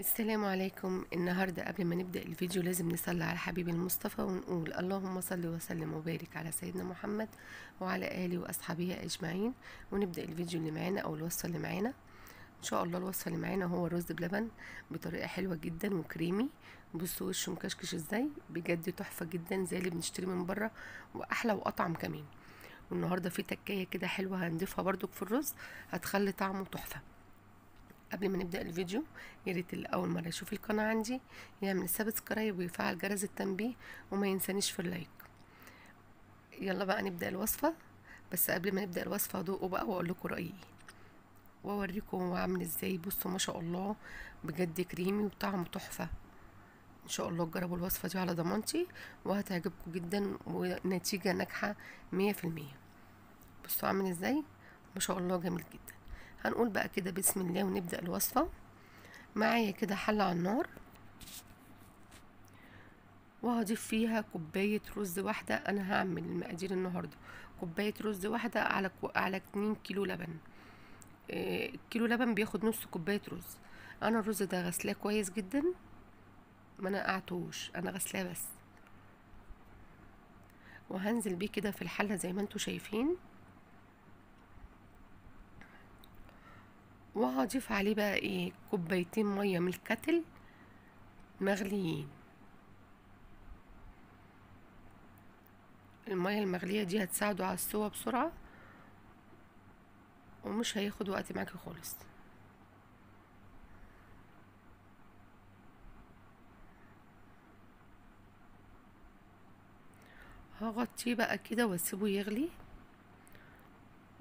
السلام عليكم. النهاردة قبل ما نبدأ الفيديو لازم نصلي على حبيبي المصطفى ونقول اللهم صل وسلم وبارك على سيدنا محمد وعلى آله وأصحابه أجمعين. ونبدأ الفيديو اللي معانا أو الوصفة اللي معانا. إن شاء الله الوصفة اللي معانا هو الرز بلبن بطريقة حلوة جدا وكريمي. بصوا وشه مكشكش إزاي. بجد تحفة جدا. زي اللي بنشتري من بره وأحلى وأطعم كمان. والنهاردة في تكاية كده حلوة هنضيفها برضك في الرز. هتخلي طعمه تحفة. قبل ما نبدأ الفيديو يا ريت اللي أول مرة يشوف القناة عندي يعمل subscribe ويفعل جرس التنبيه وما ينسانيش في ال like. يلا بقى نبدأ الوصفة. بس قبل ما نبدأ الوصفة ادوقه بقى وأقول لكم رأيي. وأوريكم هو عامل إزاي. بصوا ما شاء الله بجد كريمي وطعمه تحفة. إن شاء الله تجربوا الوصفة دي على ضمانتي وهتعجبكم جدا ونتيجة ناجحة مية في المية. بصوا عامل إزاي؟ ما شاء الله جميل جدا. هنقول بقى كده بسم الله ونبدأ الوصفة. معايا كده حلة على النار. وهضيف فيها كوباية رز واحدة. أنا هعمل المقادير النهاردة. كوباية رز واحدة على كو... على اتنين كيلو لبن. إيه كيلو لبن بياخد نص كوباية رز. أنا الرز ده غسلاه كويس جدا. ما نقعتوش. أنا غسلاه بس. وهنزل بيه كده في الحلة زي ما أنتوا شايفين. وهضيف عليه بقى إيه كوبايتين ميه من الكتل مغليين الميه المغلية دي هتساعده على السوا بسرعة ومش هياخد وقت معاكي خالص. هغطيه بقى كده واسيبه يغلي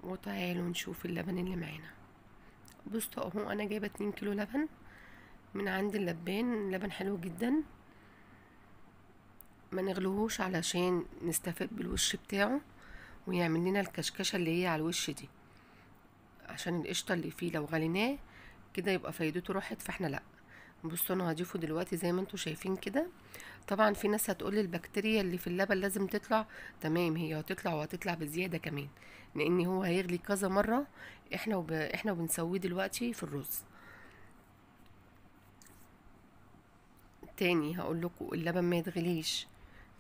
وتعالوا نشوف اللبن اللي معانا. بصوا اهو أنا جايبة اتنين كيلو لبن من عند اللبان. لبن حلو جدا. ما نغلوهوش علشان نستفاد بالوش بتاعه ويعمل لنا الكشكشة اللي هي على الوش دي. عشان القشطة اللي فيه لو غليناه كده يبقى فايدته راحت فاحنا لأ. بصوا أنا هضيفه دلوقتي زي ما أنتوا شايفين كده. طبعا في ناس هتقول البكتيريا اللي في اللبن لازم تطلع. تمام هي هتطلع وهتطلع بزيادة كمان لأن هو هيغلي كذا مرة. إحنا وب... إحنا وبنسويه دلوقتي في الرز. تاني هقول لكم اللبن ما يتغليش.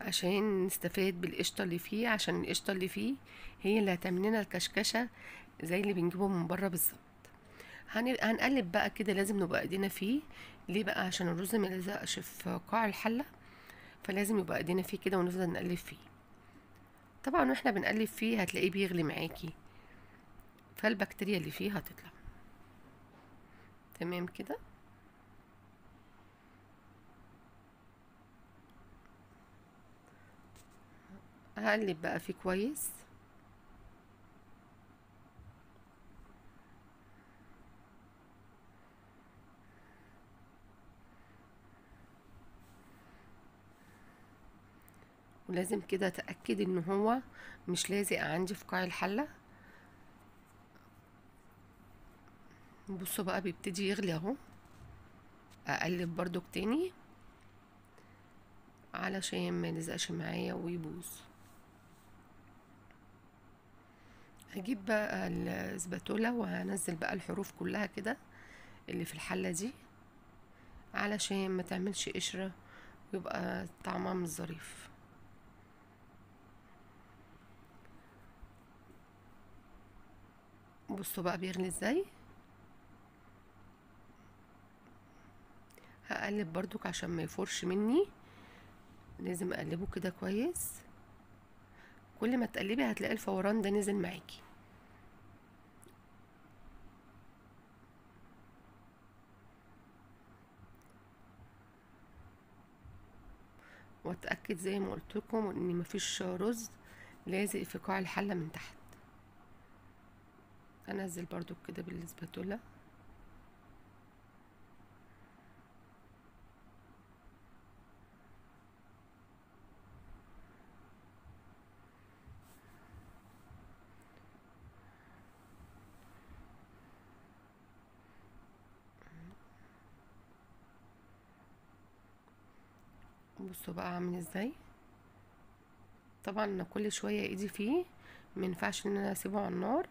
عشان نستفاد بالقشطة اللي فيه عشان القشطة اللي فيه هي اللي هتعمل لنا الكشكشة زي اللي بنجيبه من بره بالظبط. هنقلب بقى كده لازم نبقى ايدينا فيه. ليه بقى؟ عشان الرز ما يلزقش في قاع الحلة. فلازم يبقى ايدينا فيه كده ونفضل نقلب فيه. طبعا وإحنا بنقلب فيه هتلاقيه بيغلي معاكي. فالبكتيريا اللي فيه هتطلع. تمام كده؟ هقلب بقى فيه كويس. ولازم كده أتأكد إن هو مش لازق عندي في قاع الحلة. بصوا بقى بيبتدي يغلي أهو. أقلب برضو تاني. علشان ما يلزقش معايا ويبوظ. هجيب بقى السباتولا وهنزل بقى الحروف كلها كده اللي في الحلة دي. علشان ما تعملش قشرة ويبقى طعمها مش ظريف. بصوا بقى بيغلي إزاي. هقلب برضك عشان ما يفورش مني. لازم اقلبه كده كويس. كل ما تقلبي هتلاقي الفوران ده نزل معاكي. واتأكد زي ما قلت لكم إن مفيش رز لازق في قاع الحلة من تحت. انزل برضو كده بالسباتولا بصوا بقى عامل إزاي. طبعا كل شوية إيدي فيه مينفعش إن أنا أسيبه على النار.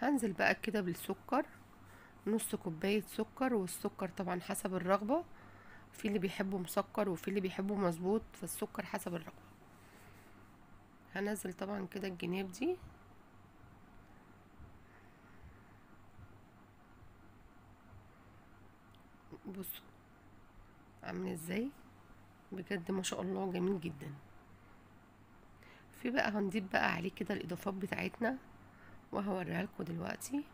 هنزل بقى كده بالسكر نص كوباية سكر والسكر طبعا حسب الرغبة في اللي بيحبه مسكر وفي اللي بيحبه مظبوط فالسكر حسب الرغبة. هنزل طبعا كده الجناب دي. بصوا عامل إزاي؟ بجد ما شاء الله جميل جدا. في بقى هنضيف بقى عليه كده الإضافات بتاعتنا. وهوريها لكم دلوقتي.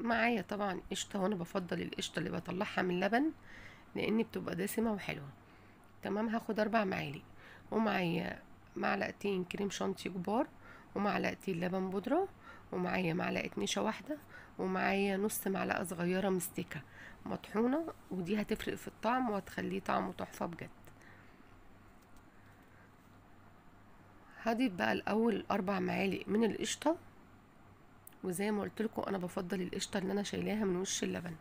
معايا طبعا قشطة وأنا بفضل القشطة اللي بطلعها من اللبن لأن بتبقى دسمة وحلوة. تمام هاخد أربع معالق. ومعايا معلقتين كريم شانتي كبار ومعلقتين لبن بودرة ومعايا معلقة نشا واحدة ومعايا نص معلقة صغيرة مستكة مطحونة ودي هتفرق في الطعم وهتخليه طعمه تحفة بجد. هضيف بقى الأول أربع معالق من القشطة وزي ما قلت لكم أنا بفضل القشطة اللي أنا شايلاها من وش اللبن.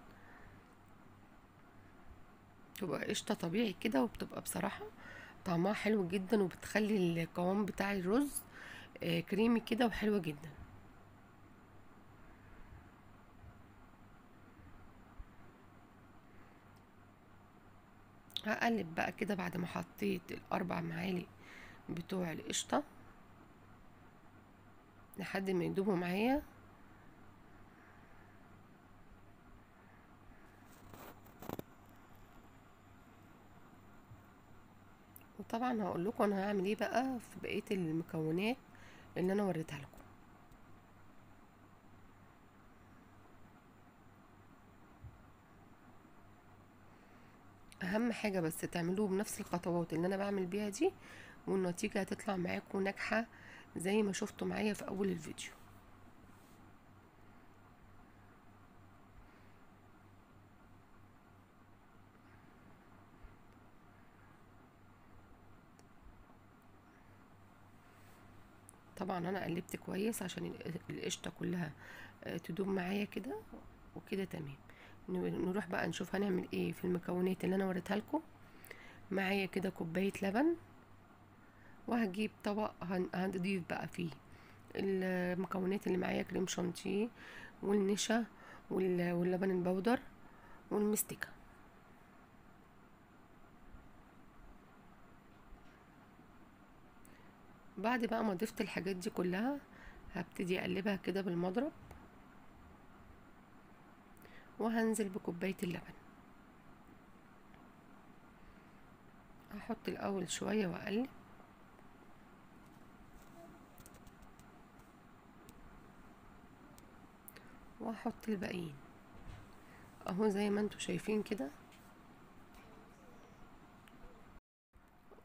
تبقى قشطة طبيعي كده وبتبقى بصراحة طعمها حلو جدا وبتخلي القوام بتاع الرز آه كريمي كده وحلوه جدا. هقلب بقى كده بعد ما حطيت الأربع معالق بتوع القشطة. لحد ما يدوبوا معايا. وطبعا هقول لكم أنا هعمل إيه بقى في بقية المكونات اللي أنا وريتها لكم. أهم حاجة بس تعملوه بنفس الخطوات اللي أنا بعمل بيها دي. والنتيجة هتطلع معاكم ناجحة زي ما شفتوا معايا في أول الفيديو. طبعا أنا قلبت كويس عشان القشطة كلها تدوب معايا كده وكده تمام. نروح بقى نشوف هنعمل إيه في المكونات اللي أنا وريتها لكم. معايا كده كوباية لبن. وهجيب طبق هنضيف بقى فيه المكونات اللي معايا كريم شانتيه والنشا واللبن البودر والمستكة. بعد بقى ما ضفت الحاجات دي كلها هبتدي أقلبها كده بالمضرب وهنزل بكوباية اللبن. هحط الأول شوية وأقلب. وأحط الباقيين. أهو زي ما أنتوا شايفين كده.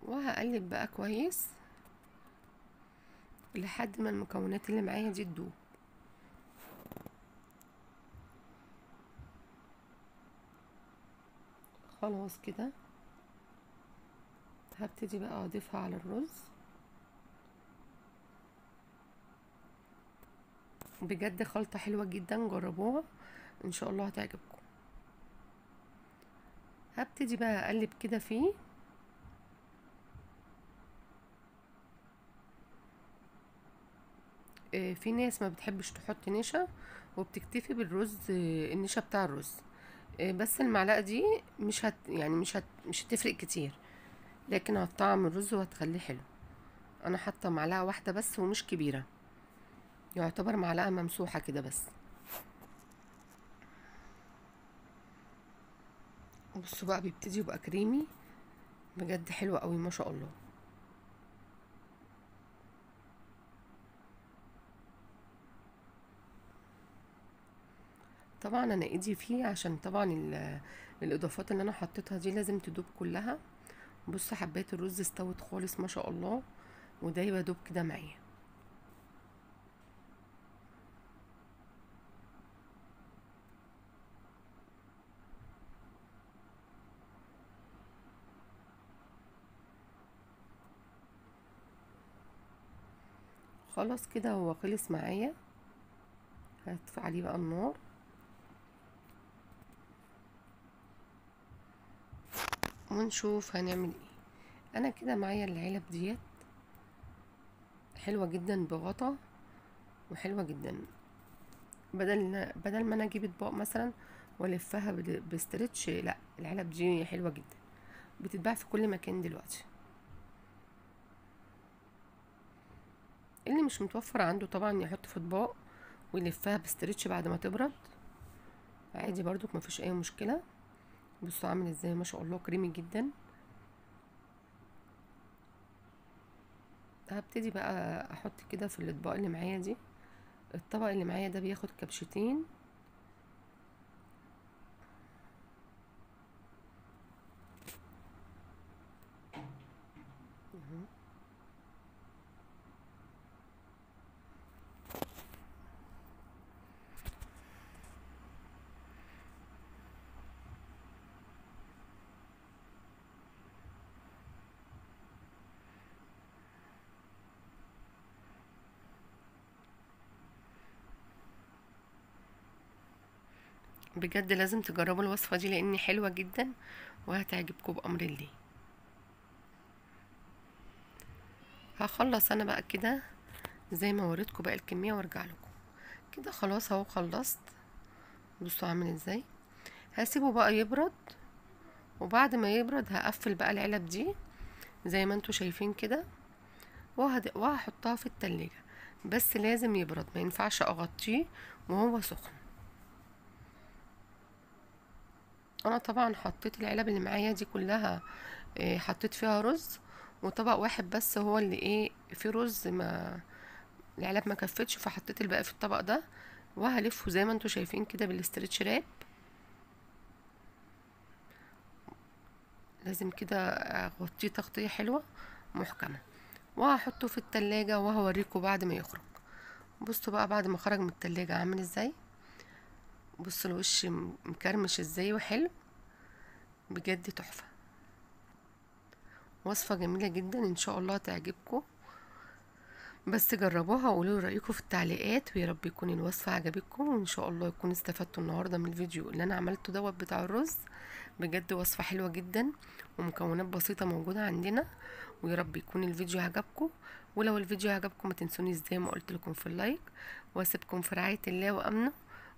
وهقلب بقى كويس لحد ما المكونات اللي معايا دي تدوب. خلاص كده. هبتدي بقى أضيفها على الرز. بجد خلطة حلوة جدا جربوها. إن شاء الله هتعجبكم. هبتدي بقى أقلب كده فيه. في ناس ما بتحبش تحط نشا وبتكتفي بالرز النشا بتاع الرز. بس المعلقة دي مش هت يعني مش هت مش هتفرق كتير. لكن هتطعم الرز وهتخليه حلو. أنا حاطة معلقة واحدة بس ومش كبيرة. يعتبر معلقة ممسوحة كده بس. بصوا بقى بيبتدي يبقى كريمي. بجد حلو قوي ما شاء الله. طبعا أنا إيدي فيه عشان طبعا الإضافات اللي أنا حطيتها دي لازم تدوب كلها. بص حبات الرز استوت خالص ما شاء الله. وده يبقى دوب كده معايا. خلاص كده هو خلص معايا. هطفي عليه بقى النار. ونشوف هنعمل إيه. أنا كده معايا العلب ديت. حلوة جدا بغطا وحلوة جدا. بدل بدل ما أنا أجيب اطباق مثلا والفها باسترتش لا العلب دي حلوة جدا. بتتباع في كل مكان دلوقتي. اللي مش متوفر عنده طبعا يحط في اطباق ويلفها باسترتش بعد ما تبرد. عادي برضو مفيش أي مشكلة. بصوا عامل إزاي؟ ما شاء الله كريمي جدا. هبتدي بقى أحط كده في الأطباق اللي معايا دي. الطبق اللي معايا ده بياخد كبشتين. بجد لازم تجربوا الوصفة دي لأن حلوة جدا وهتعجبكم بأمر الله هخلص أنا بقى كده زي ما وريتكم بقى الكمية وأرجع لكم. كده خلاص أهو خلصت. بصوا عامل إزاي. هسيبه بقى يبرد. وبعد ما يبرد هقفل بقى العلب دي زي ما أنتوا شايفين كده. وهحطها في التلاجة. بس لازم يبرد ما ينفعش أغطيه وهو سخن. أنا طبعا حطيت العلب اللي معايا دي كلها إيه، حطيت فيها رز وطبق واحد بس هو اللي إيه فيه رز ما العلب ما كفتش فحطيت الباقي في الطبق ده وهلفه زي ما أنتوا شايفين كده بالاسترتش راب. لازم كده أغطيه تغطية حلوة محكمة. وهحطه في التلاجة وهوريكم بعد ما يخرج. بصوا بقى بعد ما خرج من التلاجة عامل إزاي. بصوا الوش مكرمش إزاي وحلو بجد تحفة. وصفة جميلة جدا إن شاء الله تعجبكم. بس جربوها وقولوا رأيكم في التعليقات ويا رب يكون الوصفة عجبتكم وإن شاء الله يكون استفدتوا النهاردة من الفيديو اللي أنا عملته دوت بتاع الرز. بجد وصفة حلوة جدا ومكونات بسيطة موجودة عندنا ويا رب يكون الفيديو عجبكم. ولو الفيديو عجبكم ما تنسونيش زي ما قلت لكم في اللايك. وأسيبكم في رعاية الله وأمنه.